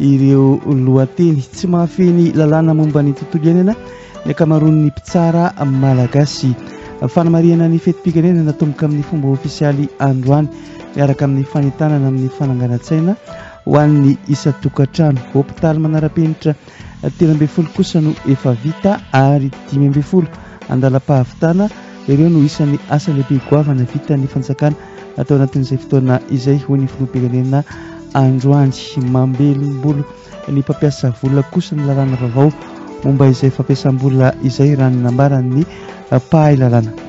ireo lohateny tsy mahafehy ny lalàna momba ny tontolo iainana ny ankamaroan'ny mpitsara malagasy fanamarihana ny fetim-pirenena natomboka amin'ny fomba ofisialy androany miaraka amin'ny fanentanana amin'ny fananganan-tsaina ho an'ny isan-tokantrano hopitaly manara-penitra telo ambin'ny folo kosa no efa vita ary dimy ambin'ny folo andalam-pahavitana ireo no isan'ny asa lehibe goavana vitan'ny fanjakana atao anatin'izay fotoana izay hoy ny filoham-pirenena androany mambelombolo ny mpampiasa vola kosa ny lalàna vaovao momba izay fampiasam-bola izay raha ny nambaran'ny mpahay lalàna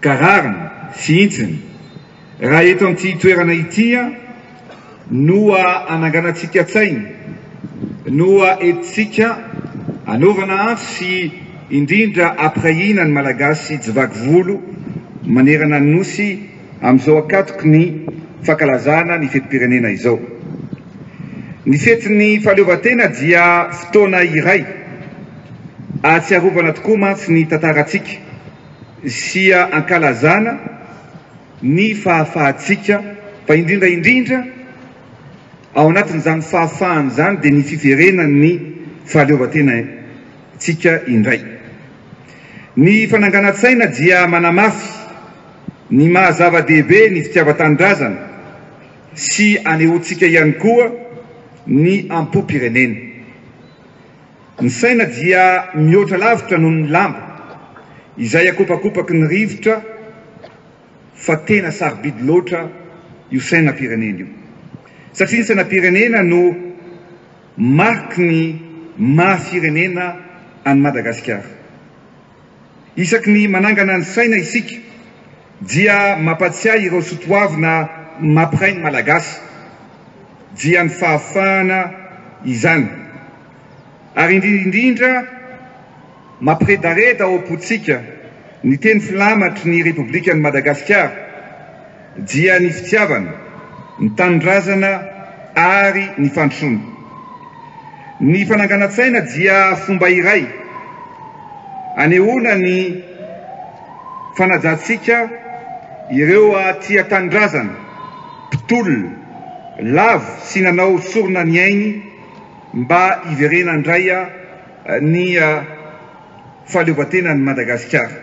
Ka rariny, fintsiny, raha eto amin'ity toerana ity no ananganantsika an-tsaina, no entintsika anaovana antso sy indrindra ampirahina ny Malagasy jivaky volo manerana ny Nosy amin'izao ankatoky ny fankalazana ny fetim-pirenena izao. Ny fetin'ny fahaleovantena dia fotoana iray ahatsiarovana tokoa mantsy ny tantarantsika. Sia ankalazana ny fahafahantsika, fa indrindra indrindra ao anatin'izany fahafahana izany dia ny fiverenan'ny fahaleovantenantsika indray. Ny fananganan-tsaina dia manamafy ny maha zava-dehibe ny fitiavan-tanindrazana sy anehoantsika ihany koa ny am-po-pirenena. Ny saina dia mihoatra lavitra noho ny lamba, izay akopakopaky ny rivotra fa tena sarobidy loatra io sainam-pirenena io satria ny sainam-pirenena no mariky ny maha firenena an'i Madagasikara. Isaky ny manangana ny saina isika dia mampatsiahy ireo sotoavina mapiray ny Malagasy dia ny fahafahana izany ary indrindra indrindra mampiredareda ao am-pontsika ny teny filamatry ny Repoblikan'i Madagasikara, dia ny fitiavana, ny tanindrazana ary ny fandrosoana. Ny fananganan-tsaina dia fomba iray anehoana ny fanajantsika ireo tia tanindrazana, mpitolona lavo sy nanao sorona ny ainy mba hiverenan dray ny fahaleovantenan'i Madagasikara.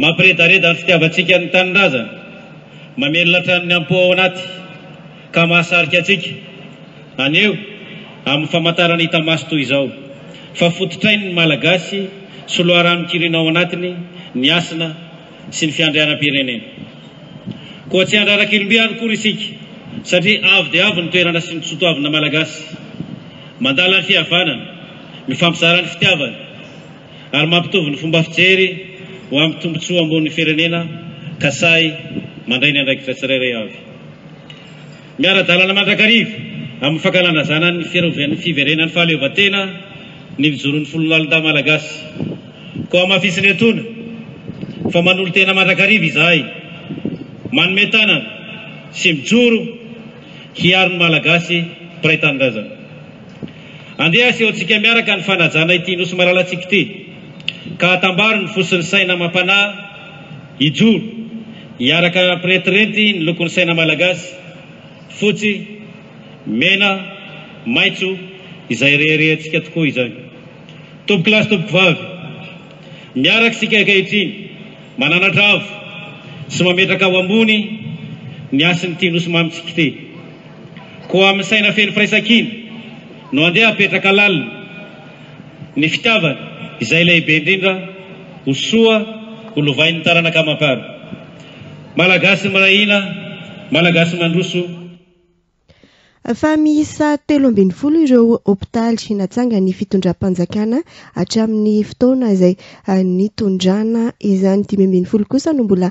Mampiredareda ny fitiavantsika ny tanindrazana, mamelona hatrany ny am-po ao anaty ka mahasarika antsika haneho amin'ny famantarana hita maso toy izao fa fototrainy ny Malagasy sy loharanon-kirinao anatiny ny hasina sy ny fiandrianam-pirenena. Koa tsy handrara kilimby ihany akory isika satria avo dia avo ny toerana sy ny sotoavina Malagasy. Mandala ny fihavanana, mifampizara ny fitiavana. ary mampitovy ny fomba fijery ho amin'ny tombontsoa ambonin'ny firenena ka sahy mandray ny andraikitra tsirairay avy. Miara-dalana mandrakariva amin'ny fankalazana ny fiverenan'ny fahaleovantena ny Lijoron'ny Folo Lalindà Malagasy. Koa hamafisin'ny etona fa manolo-tena mandrakariva izahay, manome tanana sy mijoro hiaro ny Malagasy mpiray tanindrazana. Andeha asehontsika miaraka ny fanajana ity Nosy malalantsika ity, ka atambaro ny fo sy ny saina amam-panahy hijoro hiaraka hampirentirenty ny lokon'ny saina malagasy, fotsy, mena, maitso, izay reharehantsika tokoa izany. Tompokolahy sy tompokovavy, miaraka isika ankehitriny mananatra avo sy mametraka ao ambony ny hasin'ity Nosy mamintsika ity. Koa amin'ny saina feno firaisankina no handeha hapetraka lalina ny fitiavana izay lehibe indrindra ho soa ho lovain'ny taranaka aman-tany. Malagasy miray hina, Malagasy mandroso. Efa miisa telo ambin'ny folo ireo hopitaly natsangan'ny fitondram-panjakana hatramin'ny fotoana izay nitondrana izany. Dimy ambin'ny folo kosa no mbola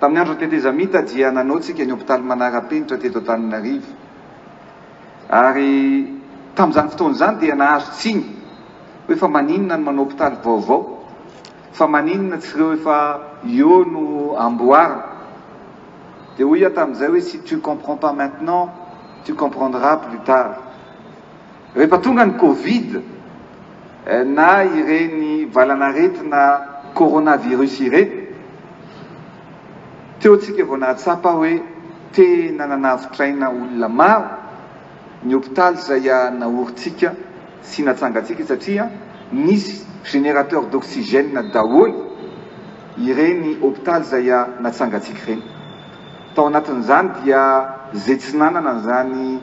Tamin'ny andron'ny tetezamita dia nanaontsika ny hopitaly manara-penitra teto Antananarivo ary tamin'izany fotoana izany dia nahazo tsiny hoe fa maninona no manao hopitaly vaovao, fa maninona tsy ireo efa eo no amboarina? Dia hoy aho tamin'izay hoe si tu comprends pas maintenant, tu comprendras plus tard. Rehefa tonga ny covid na ireny valan'aretina coronavirus ireny, teo antsika vao nahatsapa hoe tena nanavotr'aina olona maro ny hopitaly izay naorintsika sy natsangantsika satria nisy générateur d'oxygène daholo ireny hopitaly izay natsangantsika ireny. Tao anatin'izany dia izay tsy nanana an'izany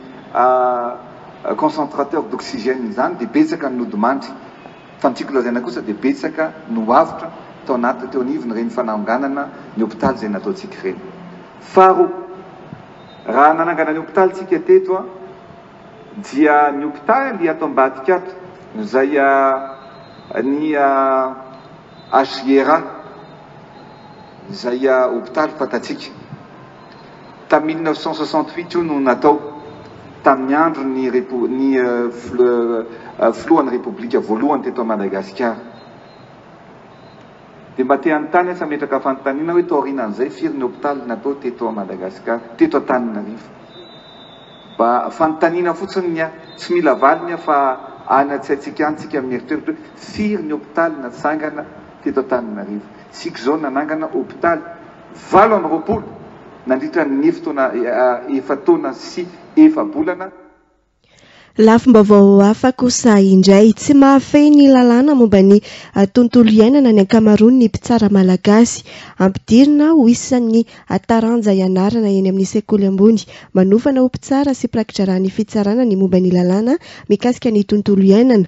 concentrateur d'oxygène izany dia betsaka ny nodimandry fa ny tiako lazaina kosa dia betsaka no avotra tao anaty teo anivon' ireny fananganana ny hopitaly izay nataontsika ireny. Faharoa, raha nanangana ny hopitaly tsika teto a, dia ny hopitaly ato ambadika ato izay a ny HJRA izay hopitaly fantatsika. Tamin'ny mille neuf cent soixante huit io no natao, tamin'ny andron'ny filohan'ny Repoblika voalohany teto Madagasikara. Dia mba te hanontany aho sy hametraka fanontaniana hoe taorinan'izay firy ny hopitaly natao teto Madagasikara, teto Antananarivo? Mba fanontaniana fotsiny ny ahy, tsy mila valiny aho fa any an-tsaintsika any isika mieritreritra hoe firy ny hopitaly natsangana teto Antananarivo? Isika izao nanangana hopitaly. valo amby roapolo nandritra ny fotoana efa-taona sy efa-bolana. Lafim-baovao hafa kosa indray, tsy mahafehy ny lalàna momba ny tontolo iainana ny ankamaroan' ny mpitsara malagasy. Ampidirina ho isan' ny taranja ianarana eny amin' ny sekoly ambony manofana ho mpitsara sy mpirakidraràn' ny fitsarana ny momba ny lalàna mikasika ny tontolo iainana,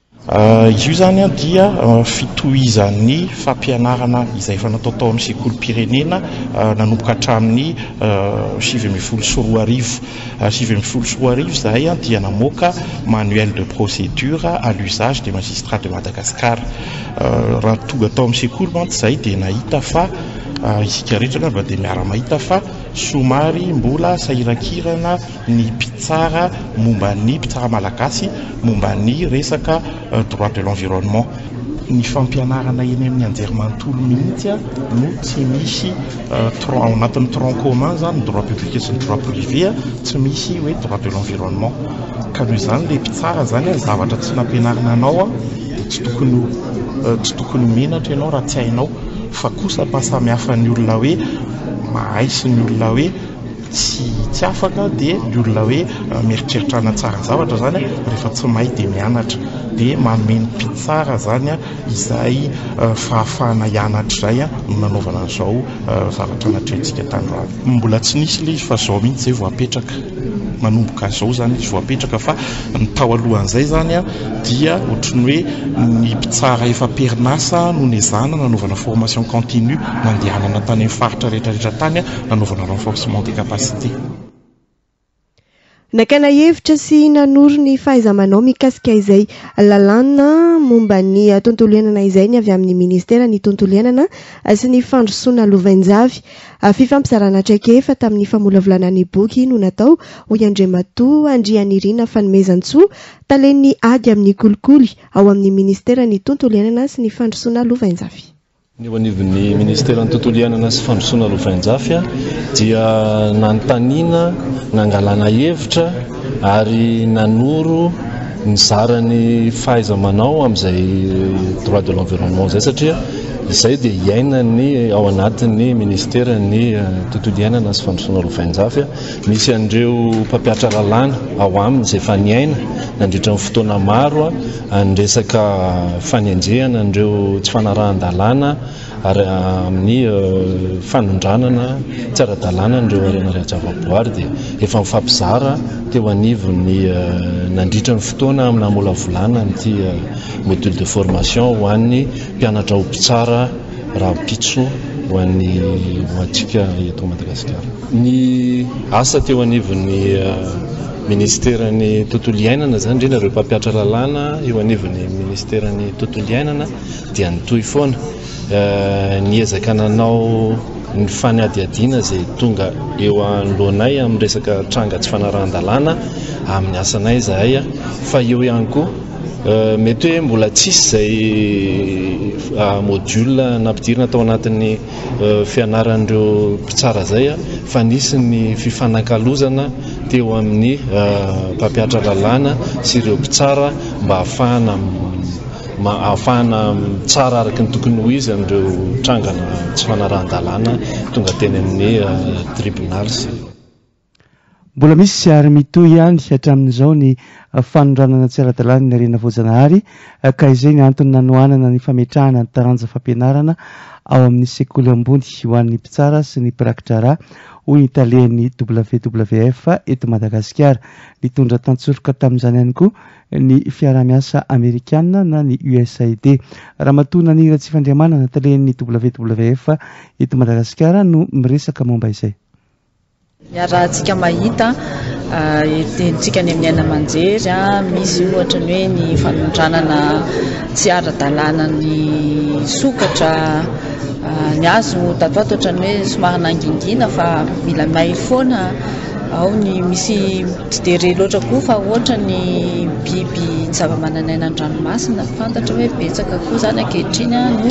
Izy io izany dia fitohizan'ny fampianarana izay efa natao tao amin'ny sekolim-pirenena nanomboka hatramin'ny sivy ambin'ny folo sy roa arivo. Sivy ambin'ny folo sy roa arivo izahay dia namoaka manuel de procédure à l'usage des magistrats de Madagascar. Raha tonga tao amin'ny sekoly mantsy izahay dia nahita fa, isika rehetra angamba dia miara-mahita fa somary mbola sahirankirana, ny mpitsara momba ny mpitsara malagasy momba ny resaka droit de l'environnement. Ny fampianarana eny amin'ny anjerimanontolo mihitsy no tsy misy tronc, ao anatin'ny tronc commun izany ny droit public sy ny droit privé tsy misy hoe droit de l'environnement ka noho izany ilay mpitsara izany hoe zavatra tsy nampianarina anao dia tsy tokony ho, tsy tokony menatra ianao raha tsy hainao fa kosa ampahasamihafa ny olona hoe mahay sy ny olona hoe. Tsy tsy afaka dia ny olona hoe mieritreritra hanatsara zavatra izany rehefa tsy mahay dia mianatra, dia manome ny mpitsara izany izay fahafahana hianatra izay no nanaovana an'izao zavatra natrehantsika tandroany. Mbola tsy nisy ilay izy fa izao mihitsy izay vao apetraka, manomboka izao izany izy vao apetraka fa ny tao alohan'izay izany dia ohatry ny hoe ny mpitsara efa am-perinasa no nezahana nanaovana formation continue nandehanana tany amin'ny faritra rehetra rehetra tany nanaovana renforcement des capacités. Nakana hevitra sy nanoro ny fahaiza-manao mikasika izay lalàna momba ny tontolo iainana izay ny avy amin'ny Ministeran'ny Tontolo iainana sy ny Fandrosoana Lovainjavy. Fifampizarana traikefa tamin'ny famolavolana ny boky no natao, hoy Andriamatoa Andrianirina Fanomezantsoa, Talen'ny Ady amin'ny Kolikoly ao amin'ny Ministeran'ny Tontolo iainana sy ny Fandrosoana Lovainjavy. Ny eo anivon'ny Ministeran'ny Tontolo Iainana sy Fandrosoana Lovainjafy dia nanontaniana, nangalana hevitra ary nanoro ny zarany fahaiza-manao amin'izay droit de l'environnement izay satria izay dia iainan'ny ao anatin'ny Ministeran'ny Tontolo Iainana sy Fandrosoana Lovainjafy. Misy an'ireo mpampiatra lalàna ao aminy izay efa niaina nandritra ny fotoana maro. ny resaka fanenjehana an'ireo tsy fanarahan-dalàna ary amin'ny fanondranana tsy ara-dalàna an'ireo harena ara-javaboary dia efa mifampizara teo anivon'ny nandritra ny fotoana amin'ny namolavolana an'ity module de formation ho an'ny mpianatra ho mpitsara rahampitso ho an'ny ho antsika eto Madagasikara. Ny asa teo anivon'ny ministeran'ny tontolo iainana zany indrindra ireo mpampiatra lalàna eo anivon'ny ministeran'ny tontolo iainana dia nitohy foana ny ezaka nanao ny fanadihadiana izay tonga eo anoloanay amin'ny resaka tranga tsy fanarahan-dalàna amin'ny asanay izahay fa eo ihany koa Mety hoe mbola tsisy izay module nampidirina tao anatin'ny fianaran'ireo mpitsara izay fa nisy ny fifanakalozana teo amin'ny mpampiatra lalàna sy ireo mpitsara mba hahafahana hahafahana mitsara araka ny tokony ho izy an'ireo trangana tsy fanarahan-dalàna tonga teny amin'ny tribonaly sy Mbola misy ary mitohy ihany hatramin'izao ny fanondranana tsy ara-dalàn'ny harena voajanahary ka izay ny antony nanohanana ny fametrahana ny taranja fampianarana ao amin'ny sekoly ambony ho an'ny mpitsara sy ny mpiraki-draharaha, hoy ny talehan'ny WWF eto Madagasikara. Nitondra tantsoroka tamin'izany ihany koa ny fiaraha-miasa amerikana na ny USAID. Ramatoa Nani Ratsifandriamanana, talehan'ny WWF eto Madagasikara no miresaka momba izay. Iarahantsika mahita entintsika any amin'ny haino aman-jery, misy ohatra ny hoe ny fanondranana tsy ara-dalàna ny sokatra, ny azy no tato ho ato ohatran'ny hoe somary nangingina fa mila mihaino foana, ao ny misy tsy dia re loatra koa fa ohatra ny biby, ny zavamananaina an-dranomasina fantatra hoe betsaka koa izany ankehitriny no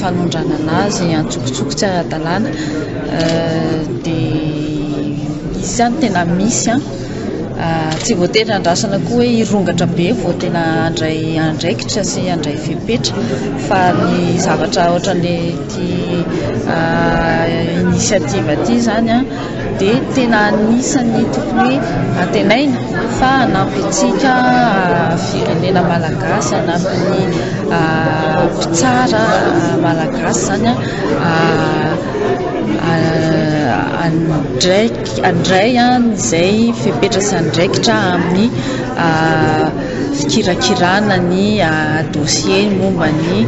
fanondranana azy antsokosoko tsy ara-dalàna. Dia izy zany tena misy an! Tsy voatery handrasana koa hoe hirongatra be vao tena handray andraikitra sy handray fepetra fa ny zavatra ohatran'ny ity initiative ity zany an dia tena anisany tokony antenaina fa hanampy antsika firenena malagasy, hanampy ny mpitsara malagasy zany an! Handray izay fepetra sy andraikitra amin'ny fikirakirana ny dosie momba ny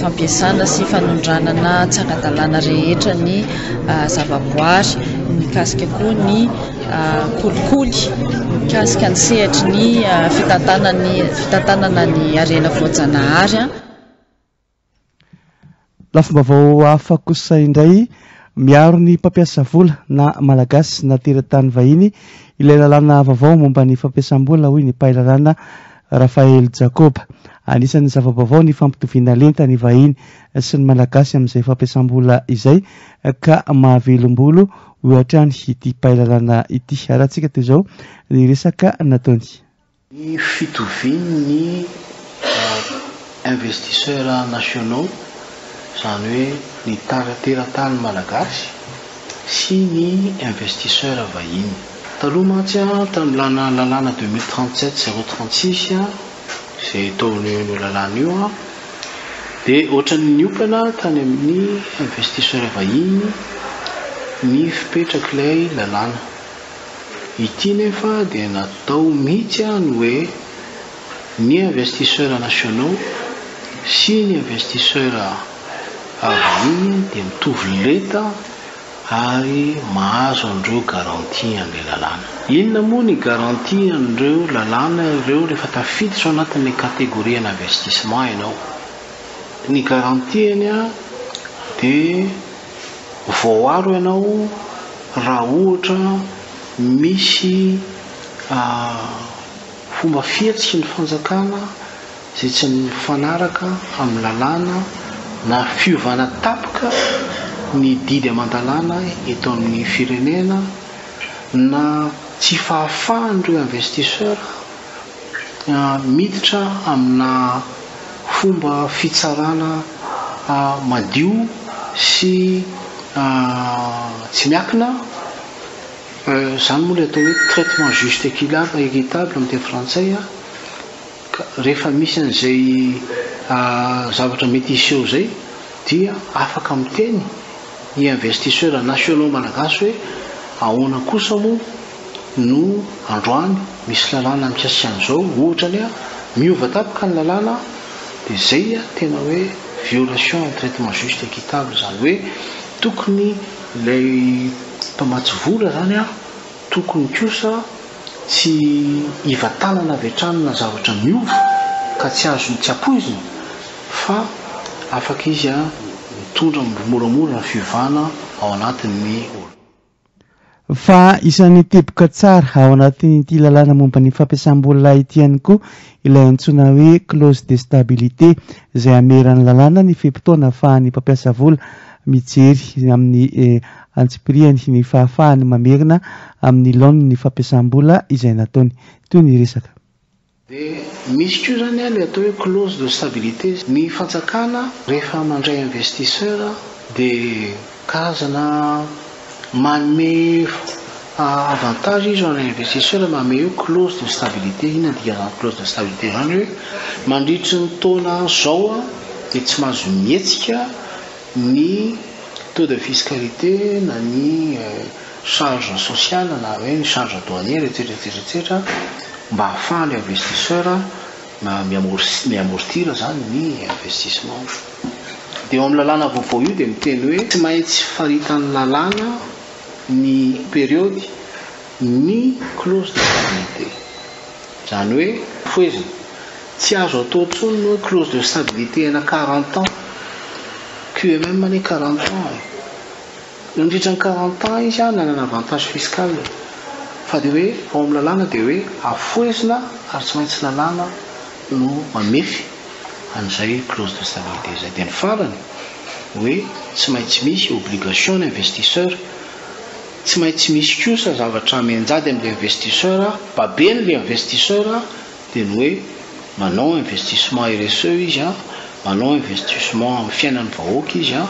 fampiasana sy fanondranana tsara-dalàna rehetra ny zavaboary, mikasika koa ny kolikoly, mikasika ny sehatry ny fitantanana ny harena voajanahary. Lafim-baovao hafa kosa indray, miaro ny mpampiasa vola na Malagasy na teratany vahiny ilay lalàna vaovao momba ny fampiasam-bola, hoy ny mpahay lalàna Raphael Jacob. Anisan'ny zava-baovao ny fampitoviana lenta ny vahiny sy ny Malagasy amin'izay fampiasam-bola izay, ka mahavelom-bolo, hoy hatrany ity mpahay lalàna ity. Harantsika toy izao ny resaka nataony. Ny fitovian' ny investisseurs nationaux, izany hoe ny teratany malagasy sy ny investisseurs vahiny. Taloha mantsy, tamin'ny lalana lalàna deux mille trente sept zéro trente six izay tao an'io lalàna io dia ohatran'ny niokana tany amin'ny investisseurs vahiny ny fipetrak'ilay lalàna. Ity nefa dia natao mihitsy ny hoe ny investisseurs nationaux sy ny investisseurs vahiny dia mitovy lenta ary mahazo an'ireo garantie an'ilay lalàna. Inona moa ny garantie an'ireo lalàna ireo rehefa tafiditra ao anatin'ilay catégorie ana investissement ianao? Ny garantie anie dia. voaaro ianao raha ohatra misy fomba fihetsiky ny fanjakana izay tsy mifanaraka amin'ny lalàna na fiovana tapaka ny didy aman-dalàna eto amin'ny firenena na tsy fahafahan'ireo investisseurs miditra amina fomba fitsarana madio sy tsy miankina, izany moa ilay atao hoe traitement juste et équitable amin'ny teny frantsay, ka rehefa misy an'izay zavatra mety hiseho izay dia afaka miteny ny investisseurs nationaux malagasy hoe ahoana kosa moa no androany misy lalàna mikasika an'izao ohatra anie miova tapaka ny lalàna dia izay tena hoe violation ny traitement juste et équitable izany hoe tokony ilay mpamatsy vola izany an tokony kosa tsy hivatanana avy hatrany na zavatra miova ka tsy azony tsy ampoizina fa afaka izy an mitondra moramora ny fiovana ao anatin'ny Fa isan'ny teboka tsara ao anatin'ity lalàna momba ny fampiasam-bola ity ihany koa ilay antsoina hoe clause de stabilité izay hameran'ny lalàna ny fe-potoana ahafahan'ny mpampiasa vola mijery amin'ny antsipirihany ny fahafahany mamerina amin'ny laoniny ny fampiasam-bola izay nataony. Toy ny resaka. Dia misy koa izany ilay atao hoe clause de stabilité. Ny fanjakana rehefa mandray investisseur dia karazana manome avantage izy an'ilay investisseur manome hoe clause de stabilité. Inona ny dikan'izany clause de stabilité izany hoe mandritry ny taona izao dia tsy mahazo mihetsika ny taux de fiscalité na ny charge sociale na hoe ny charge douanière etsetra etsetra etsetra mba ahafahan'ny investisseur mi-amortir zany ny investissement dia eo amin'ny lalàna vaovao io dia miteny hoe tsy maintsy faritan'ny lalàna ny periode ny clause de stabilité izany hoe fohezina Tsy azo atao intsony ny hoe clause de stabilité ana quarante ans. QMM anie quarante ans e. Nandritra ny quarante ans izy an nanana avantage fiscal. Fa dia hoe ao amin'ny lalàna dia hoe afohezina ary tsy maintsy lalàna no mamefy an'izay clause de stabilité izay. Dia ny farany hoe tsy maintsy misy obligation ny investisseur. Tsy maintsy misy kosa zavatra mianjady amin'ilay investisseur, babeny ilay investisseur, dia ny hoe manao investissement RSE izy an, manao investissement amin'ny fiainan'ny vahoaka izy an,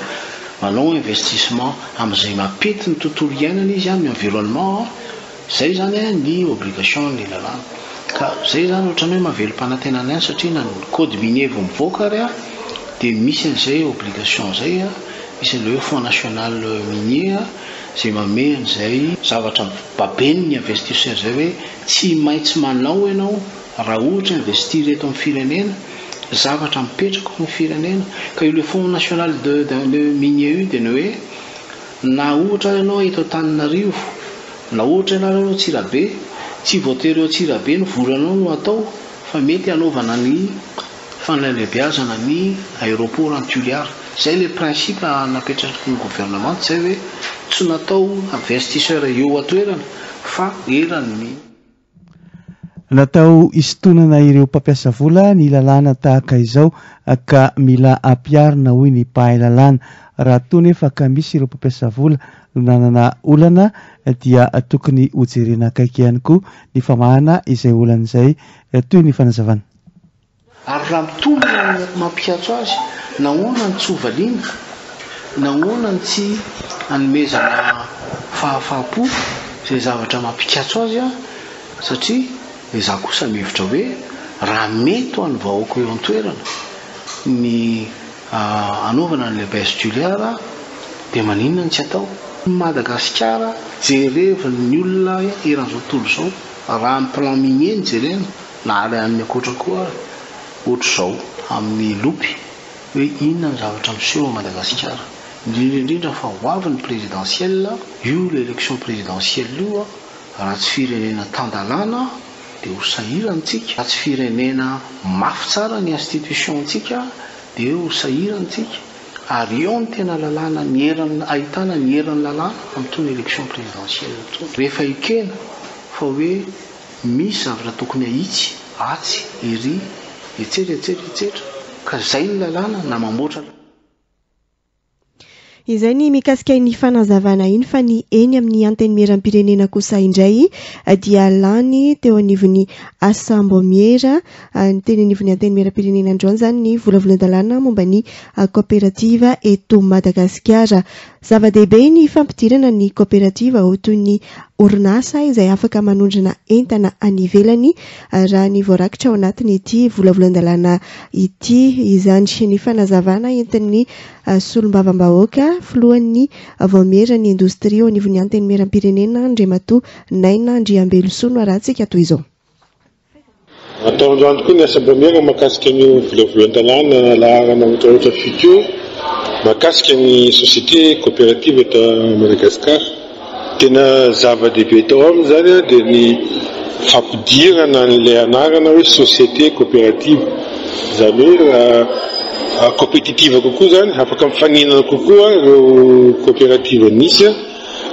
manao investissement amin'izay mampety ny tontolo iainana izy an, ny environnement an, izay izany ny obligation ny lalàna. Ka izay izany ohatran'ny hoe mahavelom-panantenana ihany satria na ny code minier vao mivoaka ary an, dia misy an'izay obligation izay an, misy an'ilay hoe fonds national minier an, izay manome an'izay zavatra babeny ny investisseurs izay hoe, Tsy maintsy manao ianao raha ohatra investir eto amin'ny firenena, zavatra mipetraka ao amin'ny firenena, ka io le fonds national de de minier io dia ny hoe, na ohatra ary ianao eto Antananarivo, na ohatra ianao ary ao Antsirabe, tsy voatery ao Antsirabe ny volanao no atao fa mety hanaovana ny. Fanalebiazana ny aéroport any Toliara. Zay le principe napetraky ny gouvernement zay hoe tsy natao investisseur eo atoerana fa eran ny. Natao hisintonana ireo mpampiasa vola ny lalàna tahaka izao ka mila ampiharina hoy ny mpahay lalàna. Raha toa nefa ka misy ireo mpampiasa vola no nanana olana dia tokony hojerena akaiky ihany koa ny famahana izay olana izay toy ny fanazavana. Ary raha mitombina ny mampihatso azy, nahoana no tsy hovaliana? Nahoana no tsy hanomezana fahafaham-po izay zavatra mampikatso azy aho? Satria izaho kosa mihevitra hoe raha mety ho an'ny vahoaka eo an-toerana ny hanaovana an'ilay baisse tuliare dia maninona no tsy atao? Madagasikara jerevin'ny olona eran'izao tontolo izao, raha ny plan minier no jerena, Nahare an'ny ankoatra koa ohatr'izao amin'ny lopy hoe inona ny zavatra miseho ao Madagasikara. Indrindra indrindra fa ho avy ny présidentielle, io le élection présidentielle io raha tsy firenena tan-dalàna dia ho sahirantsika, raha tsy firenena mafy tsara ny institution-tsika dia ho sahirantsika ary eo no tena lalàna ny eran'ny, ahitana ny eran'ny lalàna amin'itony élection présidentielle itony. Rehefa ekena fa hoe Misy zavatra tokony ahitsy atsy, ery, etsetra, etsetra, etsetra, ka zay ny lalàna na mamboatra lalana. Izay ny mikasika iny fanazavana iny fa ny eny amin'ny Antenimierampirenena kosa indray dia lany teo anivon'ny Asambômiera teny anivon'ny Antenimierampirenena androany izany ny volavolan-dalàna momba ny kaoperativa eto Madagasikara. Zava-dehibe ny fampidirana ny kaoperativa ho toy ny orinasa izay afaka manondrana entana any ivelany, raha ny voarakitra ao anatin'ity volavolan-dalàna ity izany. Ny fanazavana entin'ny solombavambahoaka, filohan'ny Vaomieran'ny indostria eo anivon'ny Antenimierampirenena, Andriamatoa Naina Andriambelosoa no arahantsika toy izao. Atao androany koa ny asambamiera mahakasika ny ho volavolan-dalàna laharana ohatraohatra fito mahakasika ny société coopérative eto Madagascar. Tena zava-dehibe tao aminy izany dia ny fampidirana an'ilay anarana hoe société coopérative. Izany hoe raha compétitive kokoa izany, afaka mifaninana kokoa ireo coopérative misy.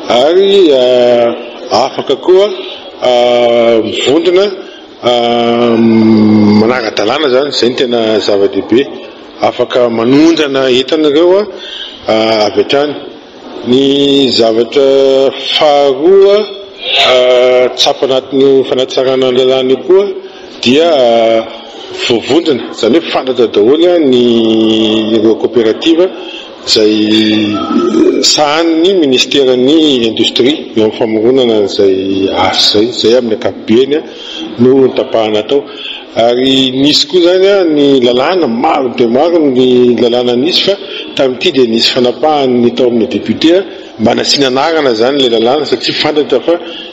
ary afaka koa mivondrona manara-dalàna izany, izay no tena zava-dehibe, afaka manondrana entana ireo avy hatrany. Ny zavatra faharoa tsapa anatin'io fanatsarana ny lalàna io koa dia voavondrona, izany hoe mifandratra daholo ireo kaoperativa. izay sahanin'ny minisiteran'ny Indostria eo amin'ny famoronana an'izay asa izay, izay amin'ny ankapobeny no notapahana tao. Ary nisy koa izany ny lalàna, maro dia maro ny lalàna nisy fa tamin'ity dia nisy fanapahany ny tao amin'ny depiote mba nasiana anarana izany ilay lalàna satria fantatra fa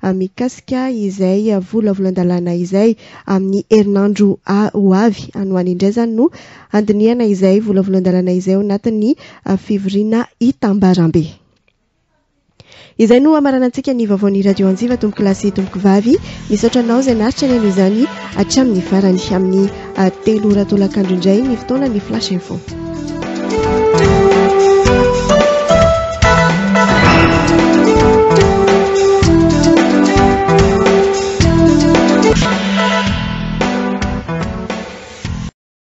a mikasika izay volavolan-dalàna izay amin'ny herinandro ho avy. Any ho any indray izany no handinihana izay volavolan-dalàna izay ao anatin'ny fivoriana itambarambe. Izay no hamaranantsika ny vaovaon'ny Radio Anjiva, Tompokolahy sy Tompokivavy. Misaotra anao izay naharitra nihaino izany hatramin'ny farany. Amin'ny Telo ora tolakandro indray ny fotoana ny Flash Info.